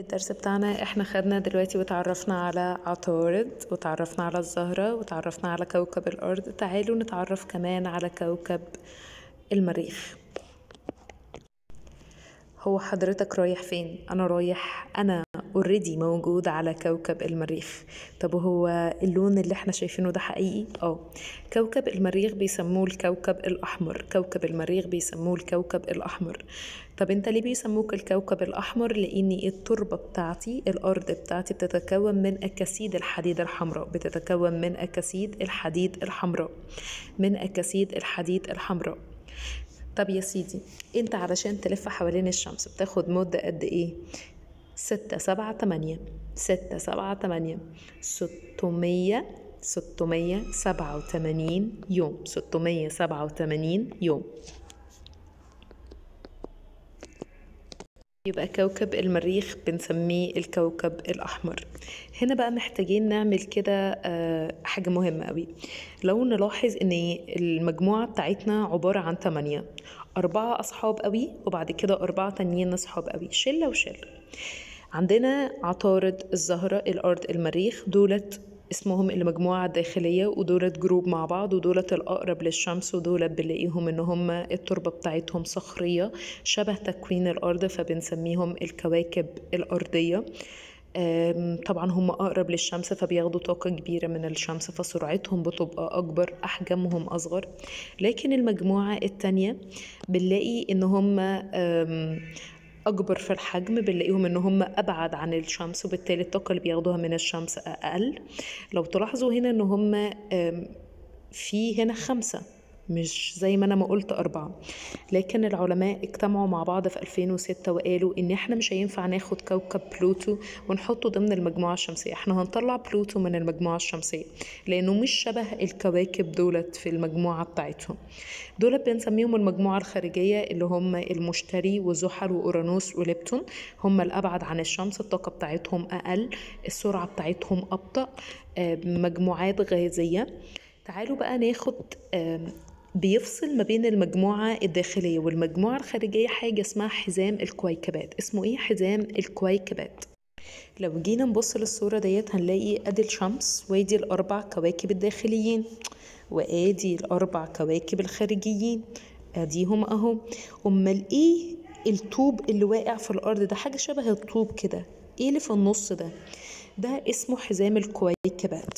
الدرس بتاعنا إحنا خدنا دلوقتي وتعرفنا على عطارد وتعرفنا على الزهرة وتعرفنا على كوكب الأرض. تعالوا نتعرف كمان على كوكب المريخ. هو حضرتك رايح فين؟ أنا رايح أنا already موجود على كوكب المريخ. طب هو اللون اللي إحنا شايفينه ده حقيقي؟ آه. كوكب المريخ بيسموه الكوكب الأحمر. كوكب المريخ بيسموه الكوكب الأحمر. طب انت ليه بيسموك الكوكب الأحمر؟ لأني التربة بتاعتي الأرض بتاعتي بتتكون من أكاسيد الحديد الحمراء بتتكون من أكاسيد الحديد الحمراء. من أكاسيد الحديد الحمراء. طب يا سيدي انت علشان تلف حوالين الشمس بتاخد مدة قد إيه؟ ستة سبعة تمانية. ستة سبعة تمانية. ستمية ستمية سبعة وتمانين يوم. ستمية سبعة وتمانين يوم. يبقى كوكب المريخ بنسميه الكوكب الأحمر. هنا بقى محتاجين نعمل كده آه، حاجة مهمة قوي لو نلاحظ إن المجموعة بتاعتنا عبارة عن تمانية أربعة أصحاب قوي وبعد كده أربعة تانيين أصحاب قوي شلة وشلة. عندنا عطارد الزهرة الأرض المريخ دولت اسمهم المجموعة الداخلية ودولت جروب مع بعض ودولت الأقرب للشمس ودولت بنلاقيهم إن هم التربة بتاعتهم صخرية شبه تكوين الأرض فبنسميهم الكواكب الأرضية. طبعا هم أقرب للشمس فبياخدوا طاقة كبيرة من الشمس فسرعتهم بتبقى أكبر أحجامهم أصغر. لكن المجموعة التانية بنلاقي إن هم أكبر في الحجم بنلاقيهم إن هم أبعد عن الشمس وبالتالي الطاقة اللي بياخدوها من الشمس أقل. لو تلاحظوا هنا إن هم في هنا خمسة. مش زي ما أنا ما قلت أربعة. لكن العلماء اجتمعوا مع بعض في 2006 وقالوا إن إحنا مش هينفع ناخد كوكب بلوتو ونحطه ضمن المجموعة الشمسية. إحنا هنطلع بلوتو من المجموعة الشمسية لأنه مش شبه الكواكب دولت في المجموعة بتاعتهم. دولت بنسميهم المجموعة الخارجية اللي هم المشتري وزحل وأورانوس ونبتون. هم الأبعد عن الشمس الطاقة بتاعتهم أقل السرعة بتاعتهم أبطأ آه، مجموعات غازية. تعالوا بقى ناخد بيفصل ما بين المجموعة الداخلية والمجموعة الخارجية حاجة اسمها حزام الكويكبات. اسمه إيه؟ حزام الكويكبات. لو جينا نبص للصورة ديت هنلاقي ادي الشمس وادي الاربع كواكب الداخليين وادي الاربع كواكب الخارجيين. اديهم اهو. امال إيه الطوب اللي واقع في الأرض ده؟ حاجة شبه الطوب كده. إيه اللي في النص ده؟ ده اسمه حزام الكويكبات.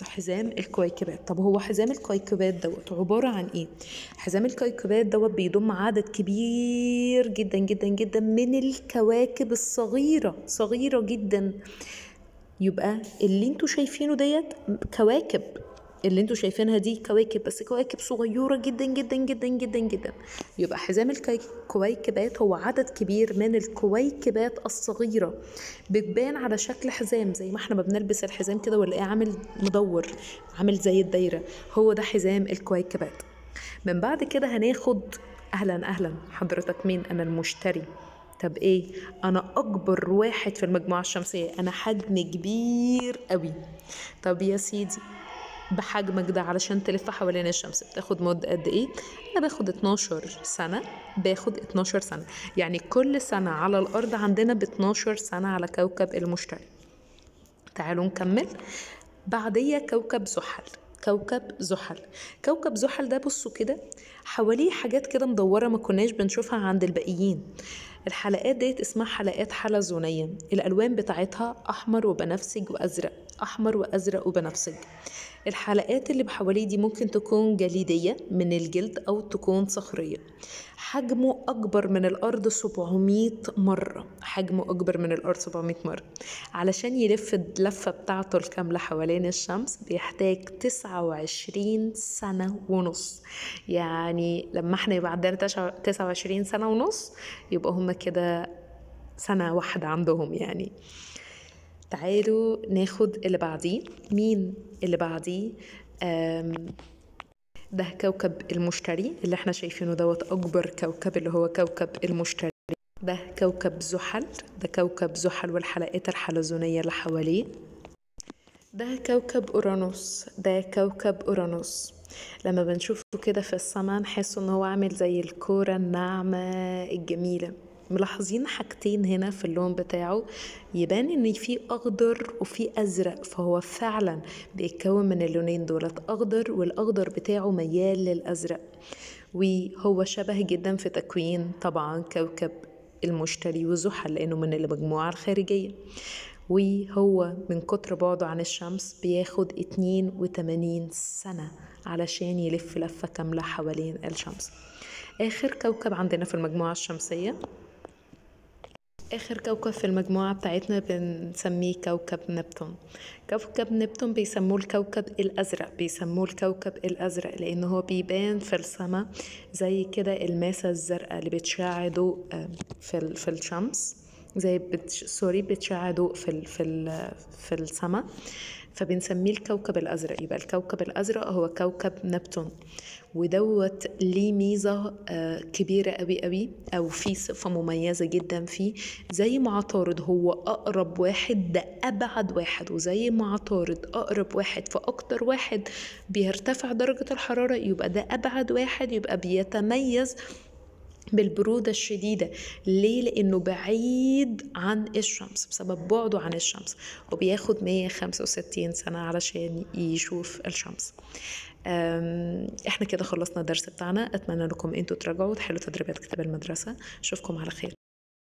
حزام الكويكبات. طب هو حزام الكويكبات دوت عبارة عن إيه؟ حزام الكويكبات دوت بيضم عدد كبير جدا جدا جدا من الكواكب الصغيرة صغيرة جدا. يبقى اللي أنتوا شايفينه ديت كواكب. اللي أنتوا شايفينها دي كواكب بس كواكب صغيرة جدا جدا جدا جدا جدا. يبقى حزام الكويكبات هو عدد كبير من الكويكبات الصغيرة. بتبان على شكل حزام زي ما إحنا ما بنلبس الحزام كده ونلاقيه عامل مدور عامل زي الدايرة. هو ده حزام الكويكبات. من بعد كده هناخد أهلا أهلا حضرتك مين؟ أنا المشتري. طب إيه؟ أنا أكبر واحد في المجموعة الشمسية. أنا حجم كبير قوي طب يا سيدي بحجمك ده علشان تلف حوالين الشمس. بتاخد مدة قد إيه؟ أنا باخد 12 سنة باخد 12 سنة. يعني كل سنة على الأرض عندنا ب 12 سنة على كوكب المشتري. تعالوا نكمل. بعدية كوكب زحل. كوكب زحل. كوكب زحل ده بصوا كده حواليه حاجات كده مدورة ما كناش بنشوفها عند الباقيين. الحلقات ديت اسمها حلقات حلزونية الألوان بتاعتها أحمر وبنفسج وأزرق. أحمر وأزرق وبنفسج. الحلقات اللي بحواليه دي ممكن تكون جليدية من الجلد أو تكون صخرية. حجمه أكبر من الأرض 700 مرة. حجمه أكبر من الأرض 700 مرة. علشان يلف اللفة بتاعته الكاملة حوالين الشمس بيحتاج 29 سنة ونص. يعني لما إحنا يبقى عندنا 29 سنة ونص يبقى هما كده سنة واحدة عندهم يعني. تعالوا ناخد اللي بعديه. مين اللي بعديه؟ ده كوكب المشتري اللي إحنا شايفينه دوت أكبر كوكب اللي هو كوكب المشتري. ده كوكب زحل ده كوكب زحل والحلقات الحلزونية اللي حواليه. ده كوكب أورانوس ده كوكب أورانوس. لما بنشوفه كده في السماء نحس إن هو عامل زي الكورة الناعمة الجميلة. ملاحظين حاجتين هنا في اللون بتاعه. يبان إن في أخضر وفي أزرق فهو فعلا بيتكون من اللونين دولت. أخضر والأخضر بتاعه ميال للأزرق وهو شبه جدا في تكوين طبعا كوكب المشتري وزحل لأنه من المجموعة الخارجية. وهو من كتر بعده عن الشمس بياخد 82 سنة علشان يلف لفة كاملة حوالين الشمس. آخر كوكب عندنا في المجموعة الشمسية آخر كوكب في المجموعة بتاعتنا بنسميه كوكب نبتون كوكب نبتون بيسموه الكوكب الأزرق بيسموه الكوكب الأزرق لأنه هو بيبان في السماء زي كده الماسة الزرقاء اللي بتشع ضوء في, في الشمس زي بتش... سوري بتشع ضوء في. في. في السماء فبنسميه الكوكب الأزرق. يبقى الكوكب الأزرق هو كوكب نبتون. ودوت ليه ميزة كبيرة قوي قوي أو في صفة مميزة جدا فيه. زي ما عطارد هو أقرب واحد ده أبعد واحد. وزي ما عطارد أقرب واحد فأكتر واحد بيرتفع درجة الحرارة يبقى ده أبعد واحد يبقى بيتميز بالبرودة الشديدة. ليه؟ لأنه بعيد عن الشمس بسبب بعده عن الشمس. وبياخد 165 سنة علشان يشوف الشمس. إحنا كده خلصنا الدرس بتاعنا. أتمنى لكم إنتوا تراجعوا وتحلوا تدريبات كتاب المدرسة. أشوفكم على خير.